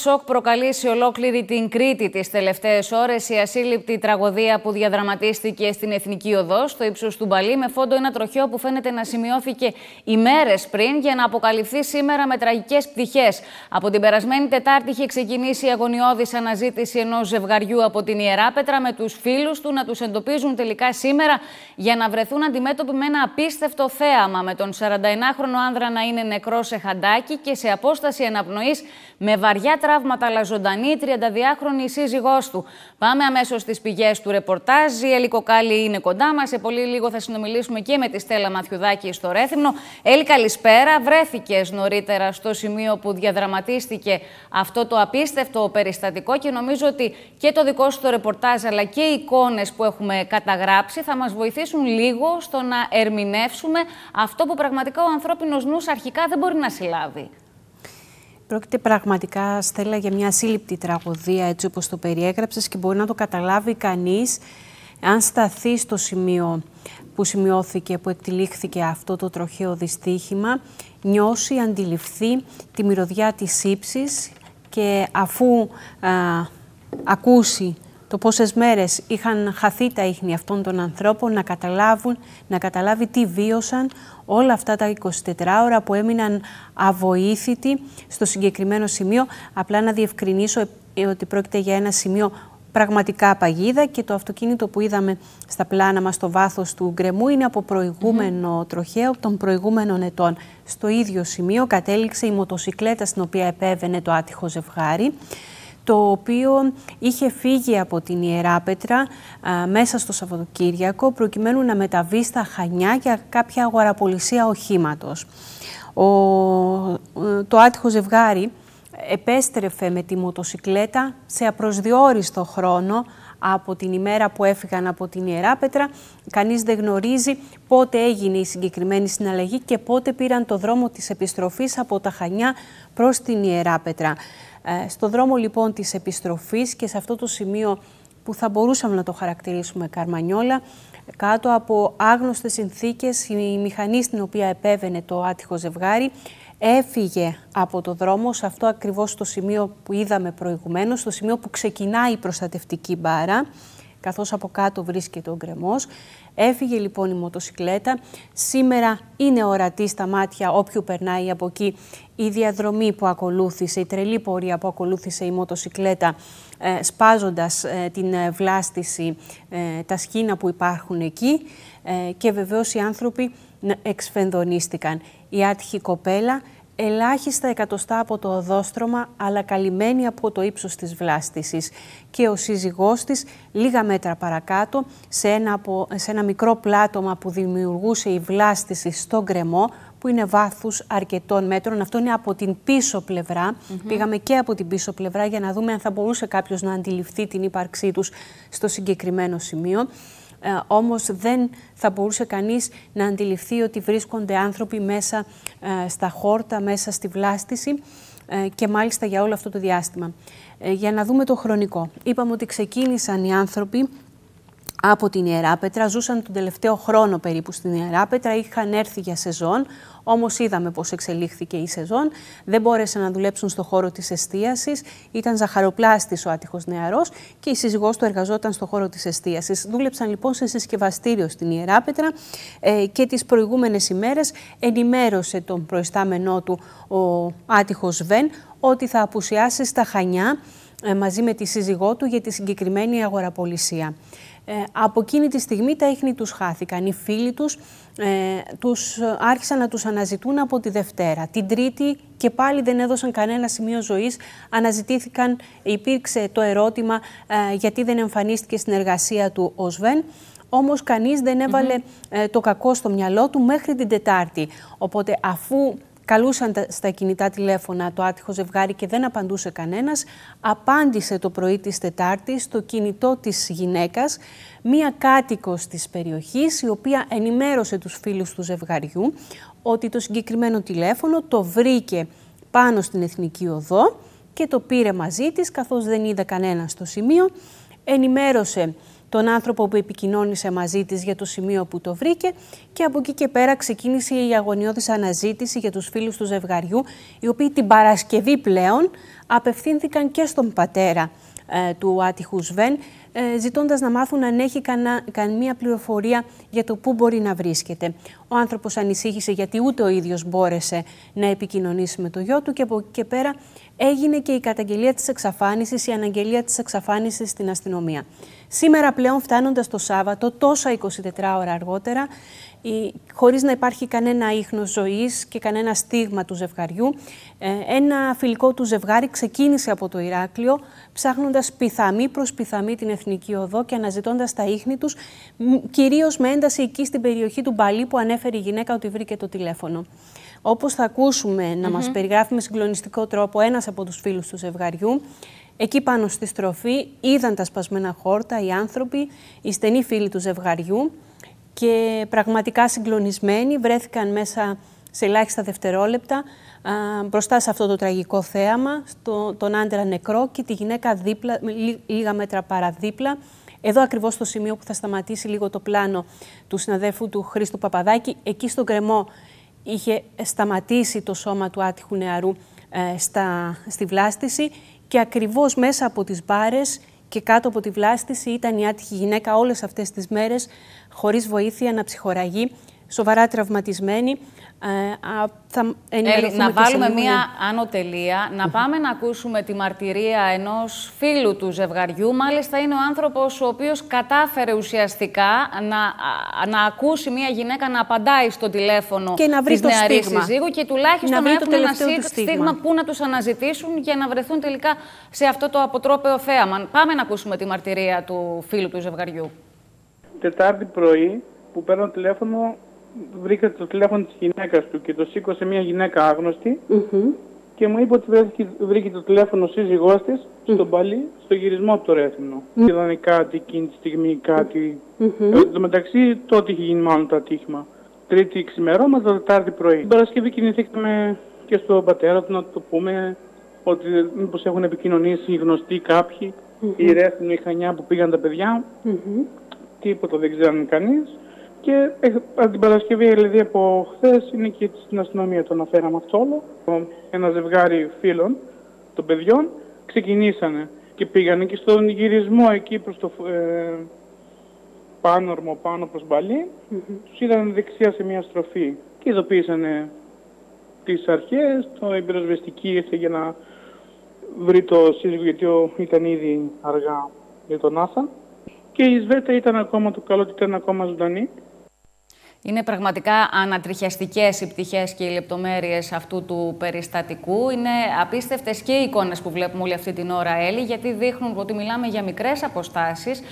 σοκ προκαλεί σε ολόκληρη την Κρήτη τις τελευταίες ώρες η ασύλληπτη τραγωδία που διαδραματίστηκε στην Εθνική Οδό, στο ύψος του Μπαλί, με φόντο ένα τροχαίο που φαίνεται να σημειώθηκε ημέρες πριν για να αποκαλυφθεί σήμερα με τραγικές πτυχές. Από την περασμένη Τετάρτη είχε ξεκινήσει η αγωνιώδης αναζήτηση ενός ζευγαριού από την Ιεράπετρα με τους φίλους του να τους εντοπίζουν τελικά σήμερα για να βρεθούν αντιμέτωποι με ένα απίστευτο θέαμα. Με τον 41χρονο άνδρα να είναι νεκρό σε χαντάκι και σε απόσταση αναπνοής με βαριά τραύματα αλλά ζωντανή, 32χρονη σύζυγός του. Πάμε αμέσως στις πηγές του ρεπορτάζ. Η Έλλη Κοκάλη είναι κοντά μας. Σε πολύ λίγο θα συνομιλήσουμε και με τη Στέλλα Μαθιουδάκη στο Ρέθυμνο. Έλλη, καλησπέρα. Βρέθηκες νωρίτερα στο σημείο που διαδραματίστηκε αυτό το απίστευτο περιστατικό και νομίζω ότι και το δικό σου το ρεπορτάζ αλλά και οι εικόνες που έχουμε καταγράψει θα μας βοηθήσουν λίγο στο να ερμηνεύσουμε αυτό που πραγματικά ο ανθρώπινος νους αρχικά δεν μπορεί να συλλάβει. Πρόκειται πραγματικά, Στέλλα, για μια σύλληπτη τραγωδία, έτσι όπως το περιέγραψες και μπορεί να το καταλάβει κανείς αν σταθεί στο σημείο που σημειώθηκε, που εκτελήχθηκε αυτό το τροχαίο δυστύχημα, νιώσει, αντιληφθεί τη μυρωδιά της ύψης και αφού ακούσει το πόσες μέρες είχαν χαθεί τα ίχνη αυτών των ανθρώπων να καταλάβουν, να καταλάβει τι βίωσαν όλα αυτά τα 24 ώρα που έμειναν αβοήθητοι στο συγκεκριμένο σημείο. Απλά να διευκρινίσω ε, ότι πρόκειται για ένα σημείο πραγματικά παγίδα και το αυτοκίνητο που είδαμε στα πλάνα μας στο βάθος του γκρεμού είναι από προηγούμενο τροχαίο των προηγούμενων ετών. Στο ίδιο σημείο κατέληξε η μοτοσυκλέτα στην οποία επέβαινε το άτυχο ζευγάρι το οποίο είχε φύγει από την Ιερά Πέτρα μέσα στο Σαββατοκύριακο προκειμένου να μεταβεί στα Χανιά για κάποια αγοραπολισία οχήματος. Ο, το άτυχο ζευγάρι επέστρεφε με τη μοτοσικλέτα σε απροσδιόριστο χρόνο από την ημέρα που έφυγαν από την Ιερά Πέτρα. Κανείς δεν γνωρίζει πότε έγινε η συγκεκριμένη συναλλαγή και πότε πήραν το δρόμο της επιστροφής από τα Χανιά προς την Ιερά Πέτρα. Ε, στο δρόμο λοιπόν της επιστροφής και σε αυτό το σημείο που θα μπορούσαμε να το χαρακτηρίσουμε Καρμανιόλα, κάτω από άγνωστες συνθήκες η μηχανή στην οποία επέβαινε το άτυχο ζευγάρι έφυγε από το δρόμο σε αυτό ακριβώς το σημείο που είδαμε προηγουμένως, στο σημείο που ξεκινάει η προστατευτική μπάρα καθώς από κάτω βρίσκεται ο γκρεμός. Έφυγε λοιπόν η μοτοσυκλέτα. Σήμερα είναι ορατή στα μάτια όποιου περνάει από εκεί η διαδρομή που ακολούθησε, η τρελή πορεία που ακολούθησε η μοτοσυκλέτα ε, σπάζοντας ε, την ε, βλάστηση, ε, τα σκήνα που υπάρχουν εκεί ε, και βεβαίως οι άνθρωποι εξφενδονίστηκαν. Η άτυχη κοπέλα ελάχιστα εκατοστά από το οδόστρωμα, αλλά καλυμμένη από το ύψος της βλάστησης. Και ο σύζυγός της, λίγα μέτρα παρακάτω, σε ένα, από, σε ένα μικρό πλάτωμα που δημιουργούσε η βλάστηση στον κρεμό, που είναι βάθους αρκετών μέτρων. Αυτό είναι από την πίσω πλευρά. Πήγαμε και από την πίσω πλευρά για να δούμε αν θα μπορούσε κάποιος να αντιληφθεί την ύπαρξή τους στο συγκεκριμένο σημείο ε, όμως δεν θα μπορούσε κανείς να αντιληφθεί ότι βρίσκονται άνθρωποι μέσα ε, στα χόρτα, μέσα στη βλάστηση ε, και μάλιστα για όλο αυτό το διάστημα. Ε, για να δούμε το χρονικό. Είπαμε ότι ξεκίνησαν οι άνθρωποι από την Ιεράπετρα, ζούσαν τον τελευταίο χρόνο περίπου στην Ιεράπετρα, είχαν έρθει για σεζόν, όμως είδαμε πώς εξελίχθηκε η σεζόν, δεν μπόρεσαν να δουλέψουν στο χώρο της εστίασης, ήταν ζαχαροπλάστης ο άτυχος νεαρός και η σύζυγός του εργαζόταν στο χώρο της εστίασης. Δούλεψαν λοιπόν σε συσκευαστήριο στην Ιεράπετρα ε, και τις προηγούμενες ημέρες ενημέρωσε τον προϊστάμενό του ο άτυχος Βεν ότι θα απουσιάσει στα Χανιά ε, μαζί με τη σύζυγό του για τη συγκεκριμένη αγοραπολισία. Ε, από εκείνη τη στιγμή τα ίχνη τους χάθηκαν. Οι φίλοι τους, ε, τους άρχισαν να τους αναζητούν από τη Δευτέρα. Την Τρίτη και πάλι δεν έδωσαν κανένα σημείο ζωής. Αναζητήθηκαν, υπήρξε το ερώτημα ε, γιατί δεν εμφανίστηκε στην εργασία του ο Σβέν. Όμως κανείς δεν έβαλε ε, το κακό στο μυαλό του μέχρι την Τετάρτη. Οπότε αφού Καλούσαν στα κινητά τηλέφωνα το άτυχο ζευγάρι και δεν απαντούσε κανένας. Απάντησε το πρωί της Τετάρτης στο κινητό της γυναίκας, μία κάτοικος της περιοχής, η οποία ενημέρωσε τους φίλους του ζευγαριού ότι το συγκεκριμένο τηλέφωνο το βρήκε πάνω στην Εθνική Οδό και το πήρε μαζί της, καθώς δεν είδε κανένα στο σημείο. Ενημέρωσε τον άνθρωπο που επικοινώνησε μαζί της για το σημείο που το βρήκε και από εκεί και πέρα ξεκίνησε η αγωνιώδης αναζήτηση για τους φίλους του ζευγαριού οι οποίοι την Παρασκευή πλέον απευθύνθηκαν και στον πατέρα ε, του άτυχου Σβέν, ε, ζητώντας να μάθουν αν έχει καμία πληροφορία για το πού μπορεί να βρίσκεται. Ο άνθρωπος ανησύχησε γιατί ούτε ο ίδιος μπόρεσε να επικοινωνήσει με το γιο του και από εκεί και πέρα έγινε και η καταγγελία της εξαφάνισης, η αναγγελία της εξαφάνισης στην αστυνομία. Σήμερα πλέον φτάνοντας το Σάββατο, τόσα 24 ώρα αργότερα, χωρίς να υπάρχει κανένα ίχνος ζωής και κανένα στίγμα του ζευγαριού, ε, ένα φιλικό του ζευγάρι ξεκίνησε από το Ηράκλειο, ψάχνοντας πιθαμή προς πιθαμή την Εθνική Οδό και αναζητώντας τα ίχνη τους, κυρίως με ένταση εκεί στην περιοχή του Μπαλί που ανέφερε η γυναίκα ότι βρήκε το τηλέφωνο. Όπως θα ακούσουμε να μας περιγράφει με συγκλονιστικό τρόπο ένας από τους φίλους του ζευγαριού, εκεί πάνω στη στροφή είδαν τα σπασμένα χόρτα οι άνθρωποι, οι στενοί φίλοι του ζευγαριού και πραγματικά συγκλονισμένοι βρέθηκαν μέσα σε ελάχιστα δευτερόλεπτα α, μπροστά σε αυτό το τραγικό θέαμα, στο, τον άντρα νεκρό και τη γυναίκα δίπλα, λίγα μέτρα παραδίπλα. Εδώ ακριβώς στο σημείο που θα σταματήσει λίγο το πλάνο του συναδέλφου του Χρήστου Παπαδάκη, εκεί στον κρεμό είχε σταματήσει το σώμα του άτυχου νεαρού ε, στα, στη βλάστηση και ακριβώς μέσα από τις μπάρες και κάτω από τη βλάστηση ήταν η άτυχη γυναίκα όλες αυτές τις μέρες χωρίς βοήθεια να ψυχοραγεί, σοβαρά τραυματισμένη. Ε, θα να βάλουμε μία ανωτελεία, να πάμε να ακούσουμε τη μαρτυρία ενός φίλου του ζευγαριού. Μάλιστα είναι ο άνθρωπος ο οποίος κατάφερε ουσιαστικά να, να ακούσει μία γυναίκα να απαντάει στο τηλέφωνο και να βρει της το νεαρής συζύγου και τουλάχιστον να, έχουν ένα στίγμα, στίγμα που να τους αναζητήσουν για να βρεθούν τελικά σε αυτό το αποτρόπαιο θέαμα. Πάμε να ακούσουμε τη μαρτυρία του φίλου του ζευγαριού. Τετάρτη πρωί που παίρνω τηλέφωνο βρήκα το τηλέφωνο της γυναίκας του και το σήκωσε μια γυναίκα άγνωστη και μου είπε ότι βρήκε, βρήκε το τηλέφωνο σύζυγός της mm-hmm. στον Παλί, στο γυρισμό από το Ρέθυμνο. Mm-hmm. Είδανε κάτι εκείνη τη στιγμή, κάτι. Mm-hmm. Εν τω μεταξύ τότε είχε γίνει μάλλον το ατύχημα. Τρίτη ξημερώματα, Τετάρτη πρωί. Την Παρασκευή κινηθήκαμε και στον πατέρα του να το πούμε ότι μήπως έχουν επικοινωνήσει οι γνωστοί κάποιοι, mm-hmm. η Ρέθυμνο, η Χανιά που πήγαν τα παιδιά. Mm-hmm. Τίποτα δεν ξέρουν κανείς. Και από την Παρασκευή, δηλαδή από χθες, είναι και στην αστυνομία το αναφέραμε αυτό όλο. Ένα ζευγάρι φίλων των παιδιών ξεκινήσανε και πήγανε και στον γυρισμό εκεί προς το ε, πάνορμο πάνω προς Μπαλί. Mm -hmm. Τους είδαν δεξιά σε μια στροφή και ειδοποίησανε τις αρχές. Το εμπειροσβεστική ήρθε για να βρει το σύζυγο γιατί ήταν ήδη αργά για τον Άθα. Και η Σβέτα ήταν ακόμα το καλό ότι ήταν ακόμα ζωντανή. Είναι πραγματικά ανατριχιαστικές οι πτυχές και οι λεπτομέρειες αυτού του περιστατικού. Είναι απίστευτες και οι εικόνες που βλέπουμε όλη αυτή την ώρα, Έλλη, γιατί δείχνουν ότι μιλάμε για μικρές αποστάσεις.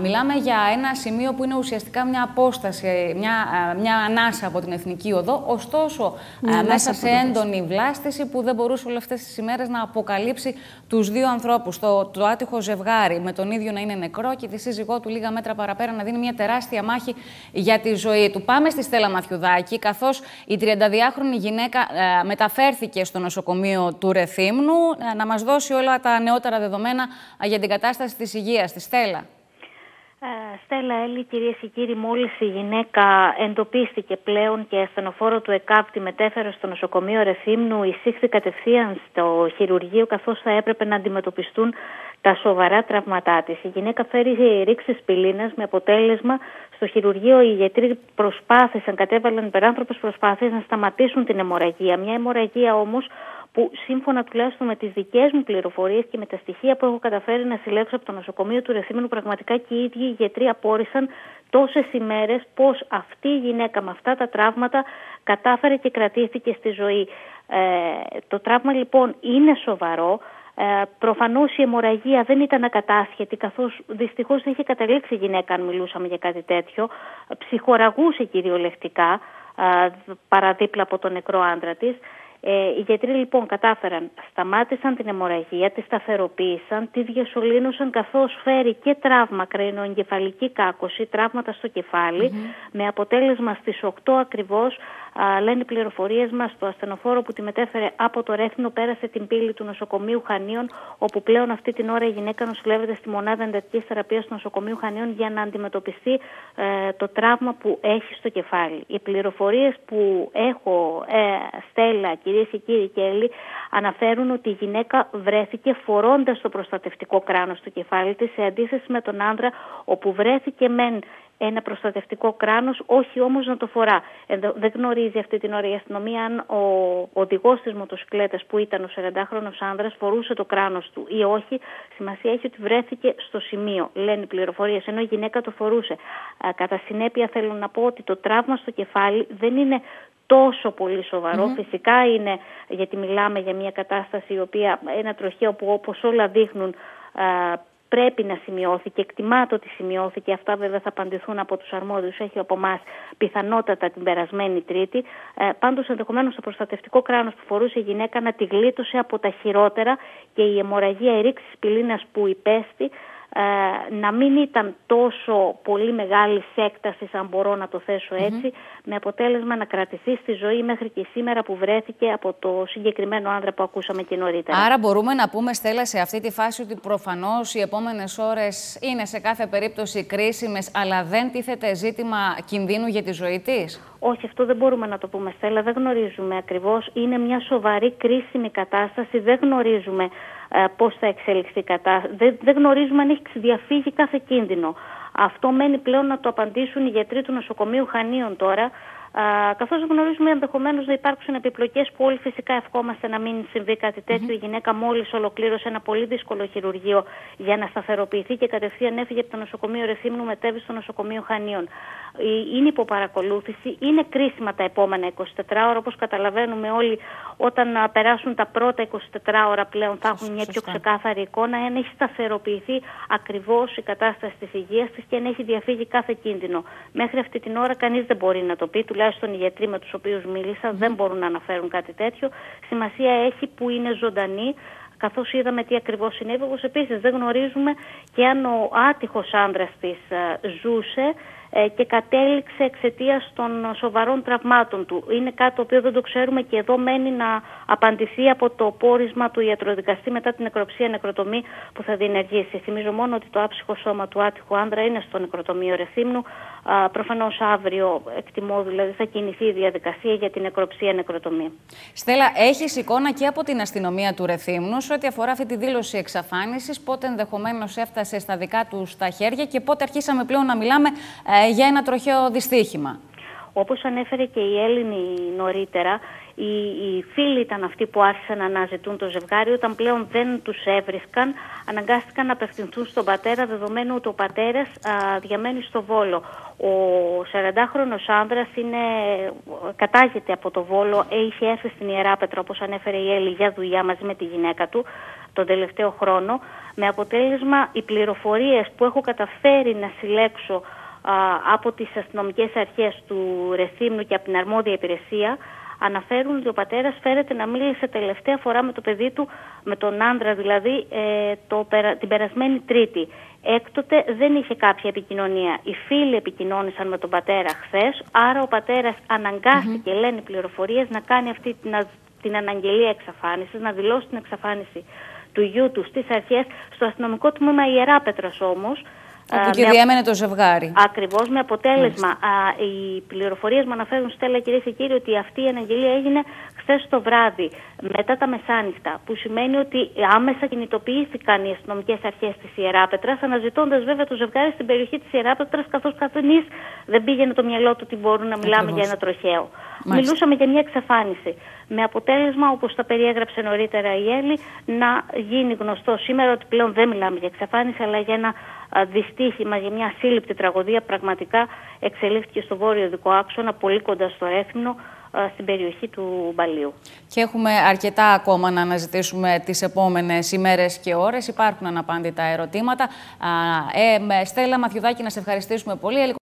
μιλάμε για ένα σημείο που είναι ουσιαστικά μια απόσταση, μια, μια ανάσα από την Εθνική Οδό, ωστόσο μέσα σε έντονη βλάστηση που δεν μπορούσε όλες αυτές τις ημέρες να αποκαλύψει τους δύο ανθρώπους. Το, το άτυχο ζευγάρι με τον ίδιο να είναι νεκρό και τη σύζυγό του λίγα μέτρα παραπέρα να δίνει μια τεράστια μάχη για τη ζωή του. Πάμε στη Στέλλα Μαθιουδάκη, καθώς η 32χρονη γυναίκα ε, μεταφέρθηκε στο νοσοκομείο του Ρεθύμνου, ε, να μας δώσει όλα τα νεότερα δεδομένα ε, για την κατάσταση της υγείας της. Στέλλα. Στέλλα Έλλη, κυρίες και κύριοι, μόλις η γυναίκα εντοπίστηκε πλέον και ασθενοφόρο του ΕΚΑΒ τη μετέφερε στο νοσοκομείο Ρεθύμνου, εισήχθη κατευθείαν στο χειρουργείο καθώς θα έπρεπε να αντιμετωπιστούν τα σοβαρά τραυματά της. Η γυναίκα φέρει ρήξεις πυλήνας με αποτέλεσμα στο χειρουργείο οι γιατροί προσπάθησαν, κατέβαλαν υπεράνθρωπες προσπάθειες να σταματήσουν την αιμορραγία. Μια αιμορραγία όμως που σύμφωνα τουλάχιστον με τις δικές μου πληροφορίες και με τα στοιχεία που έχω καταφέρει να συλλέξω από το νοσοκομείο του Ρεθύμενου, πραγματικά και οι ίδιοι οι γιατροί απόρρισαν τόσες ημέρες πώς αυτή η γυναίκα με αυτά τα τραύματα κατάφερε και κρατήθηκε στη ζωή. Ε, το τραύμα λοιπόν είναι σοβαρό. Ε, Προφανώς η αιμορραγία δεν ήταν ακατάσχετη, καθώς δυστυχώς δεν είχε καταλήξει η γυναίκα, αν μιλούσαμε για κάτι τέτοιο. Ψυχοραγούσε κυριολεκτικά ε, παραδίπλα από τον νεκρό άντρα της. Ε, οι γιατροί λοιπόν κατάφεραν, σταμάτησαν την αιμορραγία, τη σταθεροποίησαν, τη διασωλήνωσαν καθώς φέρει και τραύμα κραϊνοεγκεφαλική κάκωση, τραύματα στο κεφάλι, με αποτέλεσμα στις 8 ακριβώς α, λένε οι πληροφορίες μας το ασθενοφόρο που τη μετέφερε από το Ρέθινο πέρασε την πύλη του νοσοκομείου Χανίων όπου πλέον αυτή την ώρα η γυναίκα νοσηλεύεται στη μονάδα εντατικής θεραπείας του νοσοκομείου Χανίων για να αντιμετωπιστεί ε, το τραύμα που έχει στο κεφάλι. Οι πληροφορίες που έχω, ε, Στέλλα και κυρίες και κύριοι Κέλλη, αναφέρουν ότι η γυναίκα βρέθηκε φορώντας το προστατευτικό κράνος στο κεφάλι της, σε αντίθεση με τον άνδρα, όπου βρέθηκε μεν ένα προστατευτικό κράνος, όχι όμως να το φορά. Δεν γνωρίζει αυτή την ώρα η αστυνομία αν ο οδηγός της μοτοσυκλέτας που ήταν ο 40χρονος άνδρας φορούσε το κράνος του ή όχι. Σημασία έχει ότι βρέθηκε στο σημείο, λένε οι πληροφορίες, ενώ η γυναίκα το φορούσε. Κατά συνέπεια θέλω να πω ότι το τραύμα στο κεφάλι δεν είναι τόσο πολύ Φυσικά είναι, γιατί μιλάμε για μια κατάσταση η οποία, ένα τροχαίο που όπως όλα δείχνουν πρέπει να σημειώθηκε, εκτιμάται ότι σημειώθηκε. Αυτά βέβαια θα απαντηθούν από τους αρμόδιους, έχει από εμάς πιθανότατα την περασμένη Τρίτη. Ε, Πάντως, ενδεχομένως το προστατευτικό κράνος που φορούσε η γυναίκα να τη γλίτωσε από τα χειρότερα και η αιμορραγία ερήξης πυλήνας που υπέστη ε, να μην ήταν τόσο πολύ μεγάλη έκταση, αν μπορώ να το θέσω με αποτέλεσμα να κρατηθεί στη ζωή μέχρι και σήμερα που βρέθηκε από το συγκεκριμένο άνδρα που ακούσαμε και νωρίτερα. Άρα μπορούμε να πούμε, Στέλλα, σε αυτή τη φάση ότι προφανώς οι επόμενες ώρες είναι σε κάθε περίπτωση κρίσιμες, αλλά δεν τίθεται ζήτημα κινδύνου για τη ζωή της; Όχι, αυτό δεν μπορούμε να το πούμε, Στέλλα. Δεν γνωρίζουμε ακριβώς. Είναι μια σοβαρή κρίσιμη κατάσταση. Δεν γνωρίζουμε ε, πώς θα εξελιχθεί η κατάσταση. Δεν, δεν γνωρίζουμε αν έχει διαφύγει κάθε κίνδυνο. Αυτό μένει πλέον να το απαντήσουν οι γιατροί του νοσοκομείου Χανίων τώρα, Καθώς γνωρίζουμε ενδεχομένως να υπάρξουν επιπλοκές που όλοι φυσικά ευχόμαστε να μην συμβεί κάτι τέτοιο. Mm-hmm. Η γυναίκα μόλις ολοκλήρωσε ένα πολύ δύσκολο χειρουργείο για να σταθεροποιηθεί και κατευθείαν έφυγε από το νοσοκομείο Ρεθύμνου, μετέβη στο νοσοκομείο Χανίων. Είναι υπό παρακολούθηση. Είναι κρίσιμα τα επόμενα 24 ώρα. Όπως καταλαβαίνουμε όλοι, όταν περάσουν τα πρώτα 24 ώρα πλέον θα έχουν μια πιο ξεκάθαρη εικόνα. Αν έχει σταθεροποιηθεί ακριβώς η κατάσταση της υγείας της και αν έχει διαφύγει κάθε κίνδυνο. Μέχρι αυτή την ώρα κανείς δεν μπορεί να το πει, τουλάχιστον οι γιατροί με τους οποίους μίλησα δεν μπορούν να αναφέρουν κάτι τέτοιο. Σημασία έχει που είναι ζωντανή, καθώς είδαμε τι ακριβώς συνέβη. Όπως επίσης δεν γνωρίζουμε και αν ο άτυχος άντρας της ε, ζούσε ε, και κατέληξε εξαιτίας των σοβαρών τραυμάτων του. Είναι κάτι το οποίο δεν το ξέρουμε και εδώ μένει να απαντηθεί από το πόρισμα του ιατροδικαστή μετά την νεκροψία νεκροτομή που θα διενεργήσει. Θυμίζω μόνο ότι το άψυχο σώμα του άτυχου άνδρα είναι στο νεκροτομείο Ρεθύμνου. Προφανώς αύριο, εκτιμώ δηλαδή, θα κινηθεί η διαδικασία για την νεκροψία νεκροτομή. Στέλλα, έχεις εικόνα και από την αστυνομία του Ρεθύμνου σε ό,τι αφορά αυτή τη δήλωση εξαφάνισης, πότε ενδεχομένως έφτασε στα δικά του τα χέρια και πότε αρχίσαμε πλέον να μιλάμε ε, για ένα τροχαίο δυστύχημα. Όπως ανέφερε και η Έλληνη νωρίτερα, οι, οι φίλοι ήταν αυτοί που άρχισαν να αναζητούν το ζευγάρι. Όταν πλέον δεν τους έβρισκαν, αναγκάστηκαν να απευθυνθούν στον πατέρα, δεδομένου ότι ο πατέρας α, διαμένει στο Βόλο. Ο 40χρονος άνδρας είναι, κατάγεται από το Βόλο, είχε έρθει στην Ιερά Πέτρα, όπως ανέφερε η Έλλη, για δουλειά μαζί με τη γυναίκα του τον τελευταίο χρόνο, με αποτέλεσμα οι πληροφορίες που έχω καταφέρει να συλλέξω από τις αστυνομικές αρχές του Ρεθύμνου και από την αρμόδια υπηρεσία αναφέρουν ότι ο πατέρας φέρεται να μίλησε τελευταία φορά με το παιδί του, με τον άντρα δηλαδή, ε, το, την περασμένη Τρίτη. Έκτοτε δεν είχε κάποια επικοινωνία. Οι φίλοι επικοινώνησαν με τον πατέρα χθες, άρα ο πατέρας αναγκάστηκε, λένε οι πληροφορίες, να κάνει αυτή την, την αναγγελία εξαφάνισης, να δηλώσει την εξαφάνιση του γιού του στις αρχές, στο αστυνομικό τμήμα Ιεράπετρας όμως, Όπου και διέμενε το ζευγάρι. Ακριβώς, με αποτέλεσμα. Α, οι πληροφορίες μου αναφέρουν, Στέλλα, κυρίες και κύριοι, ότι αυτή η αναγγελία έγινε χθες το βράδυ, μετά τα μεσάνυχτα. Που σημαίνει ότι άμεσα κινητοποιήθηκαν οι αστυνομικές αρχές της Ιεράπετρας, αναζητώντας βέβαια το ζευγάρι στην περιοχή της Ιεράπετρας, καθώς κανεί δεν πήγαινε το μυαλό του ότι μπορούν να μιλάμε για ένα τροχαίο. Μιλούσαμε για μια εξαφάνιση. Με αποτέλεσμα, όπως τα περιέγραψε νωρίτερα η Έλλη, να γίνει γνωστό σήμερα ότι πλέον δεν μιλάμε για εξαφάνιση, αλλά για ένα δυστύχημα, για μια σύλληπτη τραγωδία. Πραγματικά εξελίχθηκε στο βόρειο δικό άξονα, πολύ κοντά στο Έθνο, στην περιοχή του Μπαλίου. Και έχουμε αρκετά ακόμα να αναζητήσουμε τις επόμενες ημέρες και ώρες. Υπάρχουν αναπάντητα ερωτήματα. Ε, Στέλλα Μαθιουδάκη, να σε ευχαριστήσουμε πολύ.